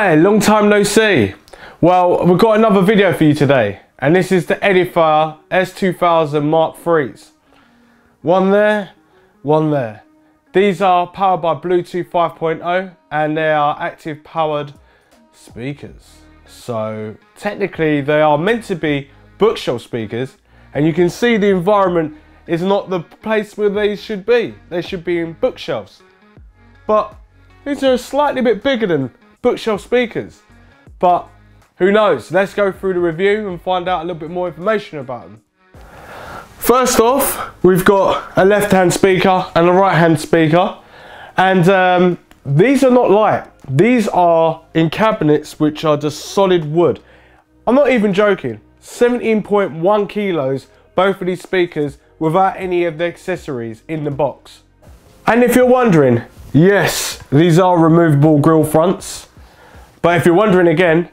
Hi, long time no see. Well, we've got another video for you today, and this is the Edifier S2000 Mark IIIs. One there, one there. These are powered by Bluetooth 5.0 and they are active powered speakers. So technically they are meant to be bookshelf speakers and you can see the environment is not the place where they should be. They should be in bookshelves. But these are slightly bit bigger than bookshelf speakers. But who knows? Let's go through the review and find out a little bit more information about them. First off, we've got a left-hand speaker and a right-hand speaker. And um, these are not light. These are in cabinets which are just solid wood. I'm not even joking. 17.1 kilos, both of these speakers, without any of the accessories in the box. And if you're wondering, yes, these are removable grill fronts. But if you're wondering again,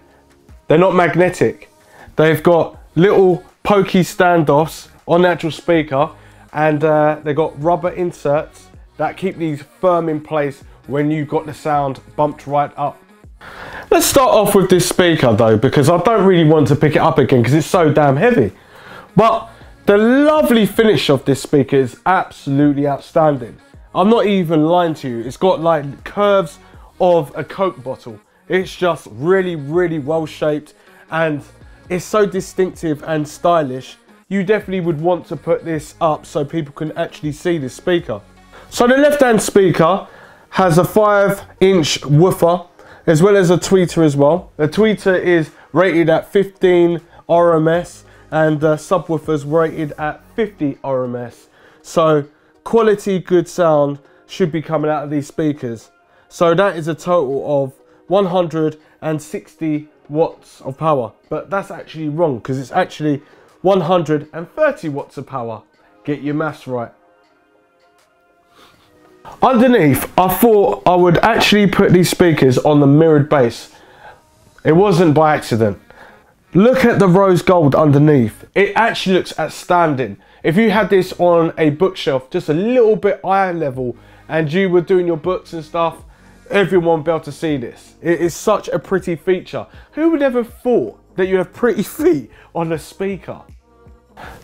they're not magnetic. They've got little pokey standoffs on the actual speaker and uh, they've got rubber inserts that keep these firm in place when you've got the sound bumped right up. Let's start off with this speaker though because I don't really want to pick it up again because it's so damn heavy. But the lovely finish of this speaker is absolutely outstanding. I'm not even lying to you. It's got like curves of a Coke bottle. It's just really, really well shaped and it's so distinctive and stylish. You definitely would want to put this up so people can actually see this speaker. So the left hand speaker has a 5 inch woofer as well as a tweeter as well. The tweeter is rated at 15 RMS and the subwoofers rated at 50 RMS. So quality good sound should be coming out of these speakers. So that is a total of 160 watts of power. But that's actually wrong because it's actually 130 watts of power. Get your maths right. Underneath, I thought I would actually put these speakers on the mirrored base. It wasn't by accident. Look at the rose gold underneath. It actually looks outstanding. If you had this on a bookshelf, just a little bit eye level, and you were doing your books and stuff, everyone be able to see this. It is such a pretty feature. Who would ever thought that you have pretty feet on a speaker?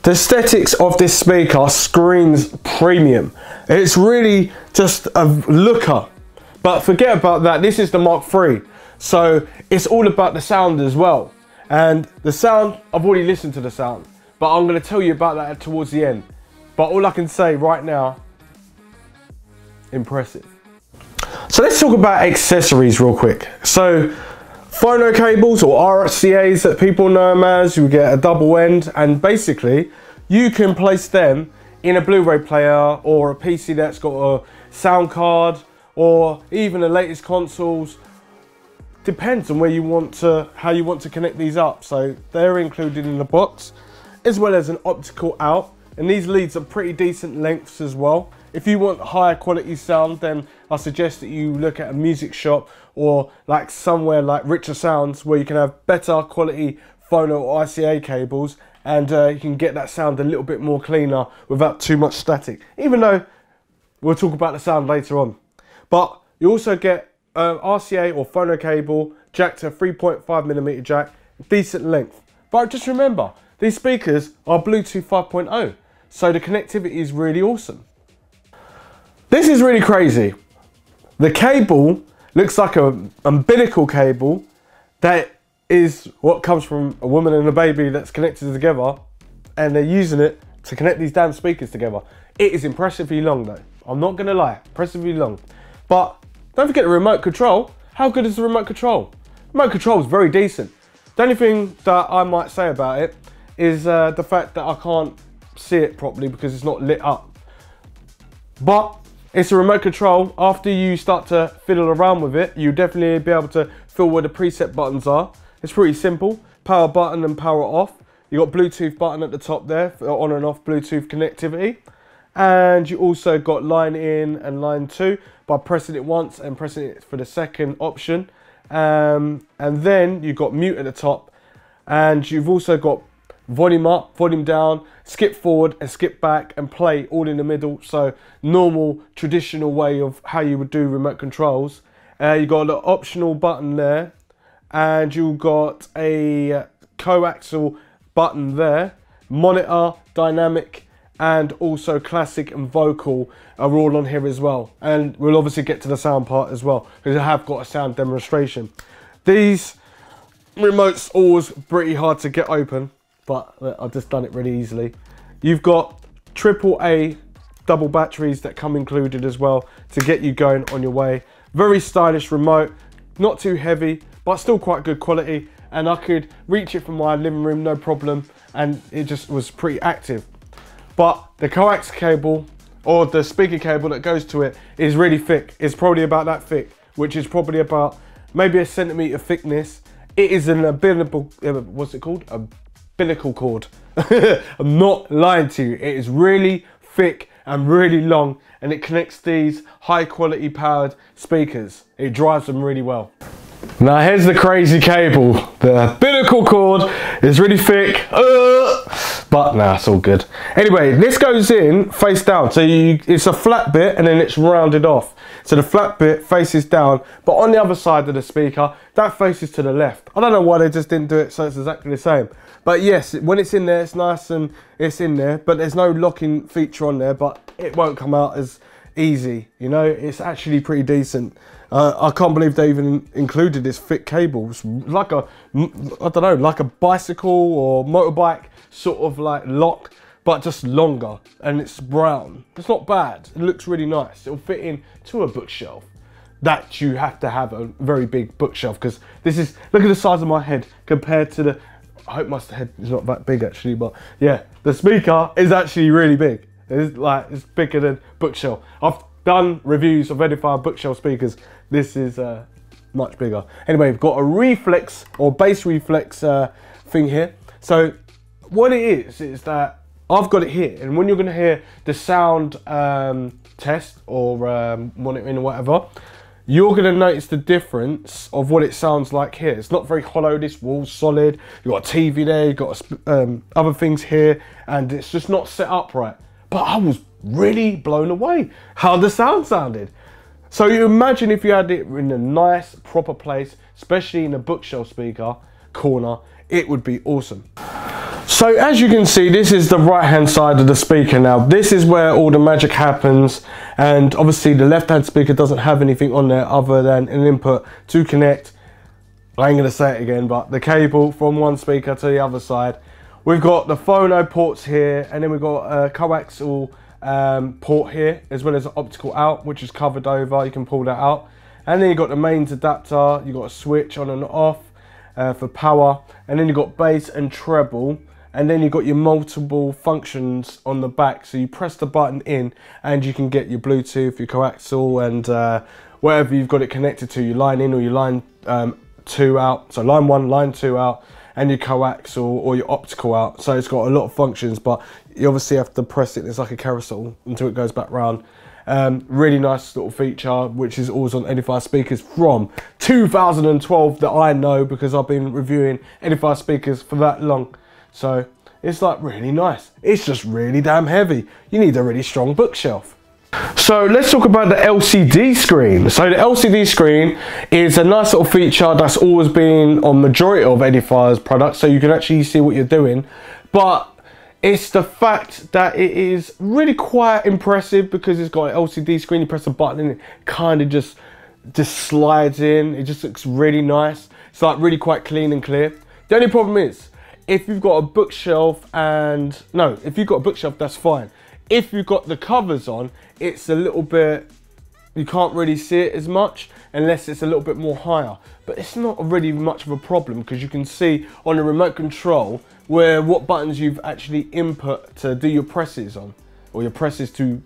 The aesthetics of this speaker screams premium. It's really just a looker. But forget about that, this is the Mark III. So it's all about the sound as well. And the sound, I've already listened to the sound, but I'm gonna tell you about that towards the end. But all I can say right now, impressive. So let's talk about accessories real quick. So phono cables or RCAs that people know them as, you get a double end and basically you can place them in a Blu-ray player or a PC that's got a sound card or even the latest consoles. Depends on where you want to, how you want to connect these up. So they're included in the box as well as an optical out and these leads are pretty decent lengths as well. If you want higher quality sound, then I suggest that you look at a music shop or like somewhere like Richer Sounds where you can have better quality phono or RCA cables and uh, you can get that sound a little bit more cleaner without too much static. Even though we'll talk about the sound later on. But you also get uh, RCA or phono cable jack to 3.5 millimeter jack, decent length. But just remember, these speakers are Bluetooth 5.0, so the connectivity is really awesome. This is really crazy. The cable looks like an umbilical cable that is what comes from a woman and a baby that's connected together and they're using it to connect these damn speakers together. It is impressively long though. I'm not gonna lie, impressively long. But don't forget the remote control. How good is the remote control? Remote control is very decent. The only thing that I might say about it is uh, the fact that I can't see it properly because it's not lit up. But it's a remote control. After you start to fiddle around with it, you'll definitely be able to feel where the preset buttons are. It's pretty simple. Power button and power off. You got Bluetooth button at the top there for on and off Bluetooth connectivity. And you also got line in and line two by pressing it once and pressing it for the second option. Um, and then you've got mute at the top. And you've also got volume up, volume down, skip forward and skip back and play all in the middle. So normal traditional way of how you would do remote controls. Uh, you got an optional button there, and you got a coaxial button there, monitor, dynamic, and also classic and vocal are all on here as well. And we'll obviously get to the sound part as well, because I have got a sound demonstration. These remote's always pretty hard to get open, but I've just done it really easily. You've got triple A double batteries that come included as well to get you going on your way. Very stylish remote, not too heavy, but still quite good quality. And I could reach it from my living room, no problem. And it just was pretty active. But the coax cable or the speaker cable that goes to it is really thick. It's probably about that thick, which is probably about maybe a centimeter thickness. It is an umbilical, uh, what's it called? A umbilical cord. I'm not lying to you. It is really thick and really long and it connects these high quality powered speakers. It drives them really well. Now here's the crazy cable. The umbilical cord is really thick, uh, but nah, it's all good. Anyway, this goes in face down. So you, it's a flat bit and then it's rounded off. So the flat bit faces down, but on the other side of the speaker, that faces to the left. I don't know why they just didn't do it so it's exactly the same. But yes, when it's in there, it's nice and it's in there, but there's no locking feature on there, but it won't come out as easy, you know? It's actually pretty decent. Uh, I can't believe they even included this thick cable. It's like a, I don't know, like a bicycle or motorbike sort of like lock, but just longer and it's brown. It's not bad. It looks really nice. It'll fit in to a bookshelf that you have to have a very big bookshelf because this is, look at the size of my head compared to the I hope my head is not that big actually, but yeah, the speaker is actually really big. It's like it's bigger than bookshelf. I've done reviews of Edifier bookshelf speakers. This is uh, much bigger. Anyway, we've got a reflex or bass reflex uh, thing here. So what it is is that I've got it here, and when you're going to hear the sound um, test or um, monitoring or whatever, you're going to notice the difference of what it sounds like here. It's not very hollow, this wall's solid. You've got a TV there, you've got um, other things here, and it's just not set up right. But I was really blown away how the sound sounded. So you imagine if you had it in a nice, proper place, especially in a bookshelf speaker corner, it would be awesome. So as you can see, this is the right hand side of the speaker now. This is where all the magic happens. And obviously the left hand speaker doesn't have anything on there other than an input to connect. I ain't gonna say it again, but the cable from one speaker to the other side. We've got the phono ports here, and then we've got a coaxial um, port here, as well as an optical out, which is covered over. You can pull that out. And then you've got the mains adapter. You've got a switch on and off uh, for power. And then you've got bass and treble and then you've got your multiple functions on the back. So you press the button in and you can get your Bluetooth, your coaxial and uh, wherever you've got it connected to, your line in or your line um, two out. So line one, line two out and your coaxial or your optical out. So it's got a lot of functions, but you obviously have to press it. It's like a carousel until it goes back round. Um, really nice little feature, which is always on Edifier speakers from 2012 that I know because I've been reviewing Edifier speakers for that long. So it's like really nice. It's just really damn heavy. You need a really strong bookshelf. So let's talk about the LCD screen. So the LCD screen is a nice little feature that's always been on majority of Edifier's products. So you can actually see what you're doing. But it's the fact that it is really quite impressive because it's got an LCD screen. You press a button and it kind of just, just slides in. It just looks really nice. It's like really quite clean and clear. The only problem is if you've got a bookshelf and, no, if you've got a bookshelf, that's fine. If you've got the covers on, it's a little bit, you can't really see it as much unless it's a little bit more higher. But it's not really much of a problem because you can see on the remote control where what buttons you've actually input to do your presses on or your presses to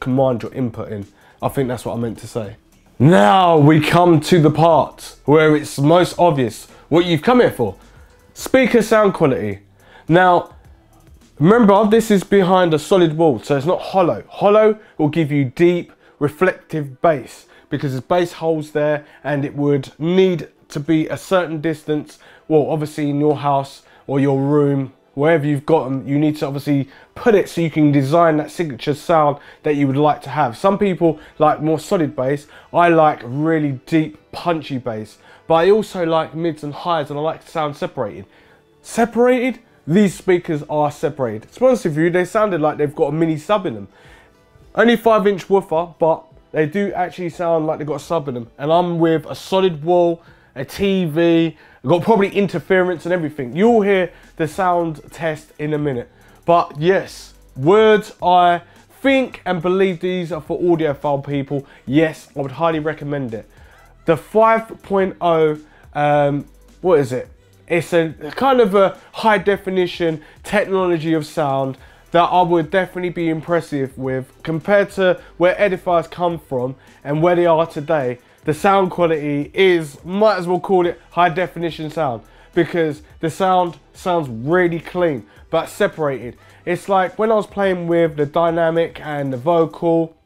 command your input in. I think that's what I meant to say. Now we come to the part where it's most obvious what you've come here for. Speaker sound quality. Now, remember this is behind a solid wall, so it's not hollow. Hollow will give you deep, reflective bass because there's bass holes there and it would need to be a certain distance, well, obviously in your house or your room wherever you've got them, you need to obviously put it so you can design that signature sound that you would like to have. Some people like more solid bass. I like really deep, punchy bass, but I also like mids and highs and I like to sound separated. Separated? These speakers are separated. To be honest with you, they sounded like they've got a mini sub in them. Only 5 inch woofer, but they do actually sound like they've got a sub in them. And I'm with a solid wall, a TV, got probably interference and everything. You'll hear the sound test in a minute. But yes, words I think and believe these are for audiophile people. Yes, I would highly recommend it. The 5.0, um, what is it? It's a kind of a high definition technology of sound that I would definitely be impressive with compared to where Edifiers come from and where they are today the sound quality is, might as well call it high definition sound because the sound sounds really clean but separated. It's like when I was playing with the dynamic and the vocal,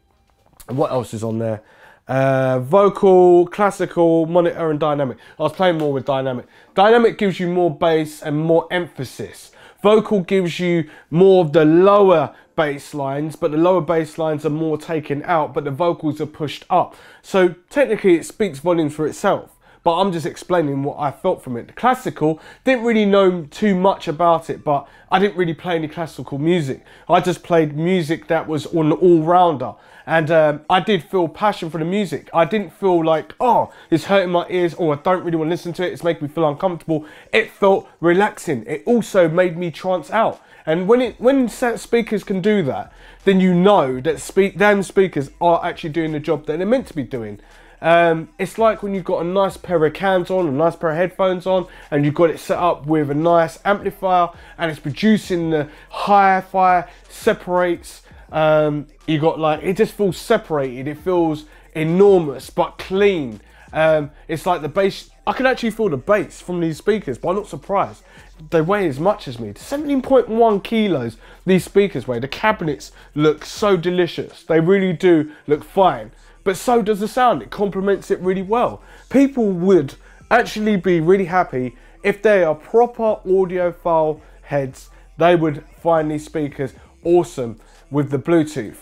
what else is on there? Uh, vocal, classical, monitor and dynamic. I was playing more with dynamic. Dynamic gives you more bass and more emphasis. Vocal gives you more of the lower bass lines, but the lower bass lines are more taken out, but the vocals are pushed up. So technically it speaks volumes for itself but I'm just explaining what I felt from it. The classical, didn't really know too much about it, but I didn't really play any classical music. I just played music that was on the all-rounder. And um, I did feel passion for the music. I didn't feel like, oh, it's hurting my ears, or I don't really want to listen to it, it's making me feel uncomfortable. It felt relaxing. It also made me trance out. And when it when speakers can do that, then you know that speak damn speakers are actually doing the job that they're meant to be doing. Um, it's like when you've got a nice pair of cans on, a nice pair of headphones on, and you've got it set up with a nice amplifier, and it's producing the hi-fi, separates. Um, you got like it just feels separated. It feels enormous but clean. Um, it's like the bass. I can actually feel the bass from these speakers, but I'm not surprised. They weigh as much as me. 17.1 kilos these speakers weigh. The cabinets look so delicious. They really do look fine but so does the sound. It complements it really well. People would actually be really happy if they are proper audiophile heads. They would find these speakers awesome with the Bluetooth.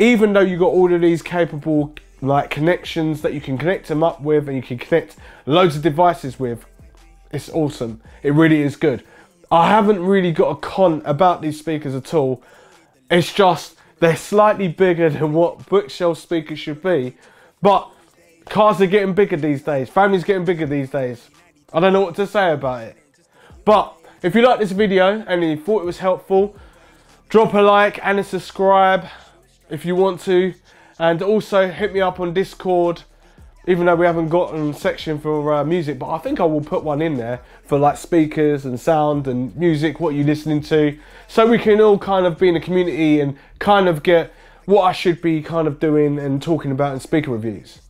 Even though you got all of these capable like connections that you can connect them up with and you can connect loads of devices with, it's awesome. It really is good. I haven't really got a con about these speakers at all. It's just they're slightly bigger than what bookshelf speakers should be, but cars are getting bigger these days. Families getting bigger these days. I don't know what to say about it. But if you like this video and you thought it was helpful, drop a like and a subscribe if you want to. And also hit me up on Discord even though we haven't got a section for uh, music, but I think I will put one in there for like speakers and sound and music, what you're listening to, so we can all kind of be in a community and kind of get what I should be kind of doing and talking about in speaker reviews.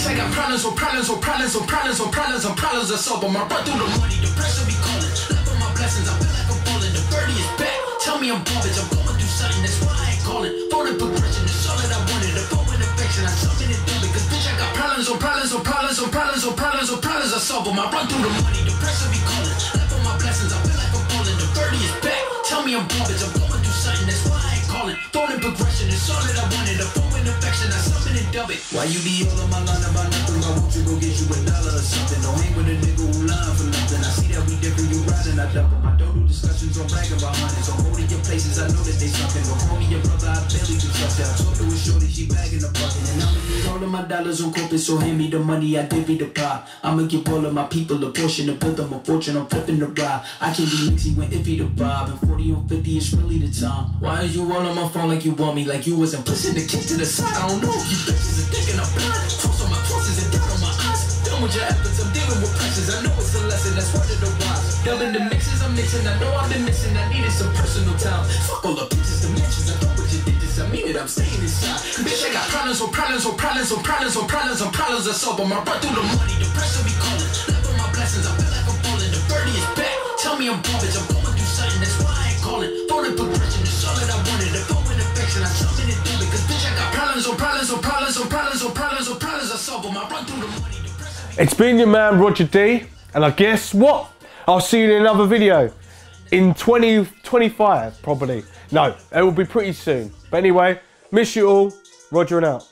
Problems on problems on problems on problems on problems on problems I solve them. I run through the money, the pressure be calling. Left on my blessings, I feel like I'm falling. The birdie is back. Tell me I'm garbage, I'm going through something, that's why I ain't calling. Phone and progression, it's all that I wanted. The phone and affection, I summon it done because bitch, I got problems on problems on problems on problems on problems on problems I solve them. I run through the money, the pressure be calling. Left on my blessings, I feel like I'm falling. The birdie is back. Tell me I'm garbage, I'm going through something, that's why I ain't calling. Phone and progression, it's all that I wanted. A phone in affection, I summon it dub it. Why you be all on my line about nothing? Why won't you go get you a dollar or something? Don't hang with a nigga who lying for nothing. I see that we different, you riding, I double. I don't do discussions on bragging about hundreds. I'm holding your places, I know dollars on corporate, so hand me the money, I divvy the pie. I'ma give all of my people a portion to build them a fortune, I'm flipping the ride. I can't be mixy when iffy the vibe, and 40 on 50 is really the time. Why is you all on my phone like you want me, like you wasn't pushing the kick to the side? I don't know if you bitches are thinking I'm blind. Cross on my crosses and down on my eyes. Done with your efforts, I'm dealing with pressures. I know it's a lesson that's worth to watch. Dubbing the mixes I'm mixing, I know I've been missing. I needed some personal time. Fuck all the pictures, dimensions. I it, I'm staying inside. Bitch, I got problems on problems on problems on problems on problems on problems solve them. I run through the money, the pressure be calling. Left on my blessings, I feel like I'm falling. The birdie is back. Tell me I'm garbage, I'm going through something. That's why I ain't calling. Phone progression, it's all that I wanted. The phone and affection, I summon it through because bitch, I got problems on problems on problems on problems on problems on problems solve them. I run through the money. It's been your man Roger D, and I guess what? I'll see you in another video in 2025, probably. No, it will be pretty soon. But anyway, miss you all. Roger and out.